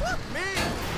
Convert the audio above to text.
Me!